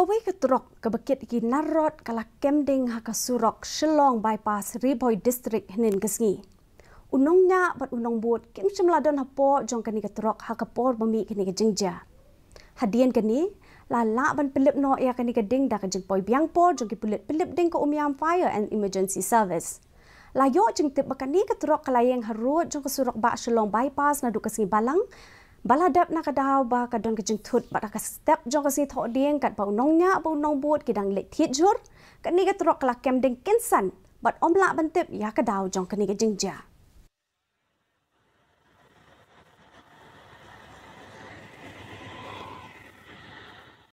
ก็ว้กระตรอกกระบกิดกินารถกะละเกมดิงหากสุรอกชลองบายพาสรีบอยดิสตริกเนินกสีอุนงยะบัดอุนงบูดกิมชมลาดอนฮะปอจองกันนีกระตรอกหากปอร์บมีกันนีกจิงจาฮัดเดียนกันนี้ลาละบันเปลิบนอเอกันนีกดิงดักจิงปอยบียงปอจองกิปุลิตเปลิบดิงกอุมยามไฟร์แอนด์อิมเมอร์เจนซีเซอร์วิสลายอจึงติบกันนี้กระตรอกกะลายังฮารุจองกสุรอกบะชลองบายพาสนาดูกสีบาลัง Baladap na kadaw ba kadon ka jing ba ka step jong ka si tho ding kat pau nong nya pau nong buat kidang le thi jur. Ka ni ka trok la kem ding kinsan but omla bantip ya kadaw jong ka ni ka jingja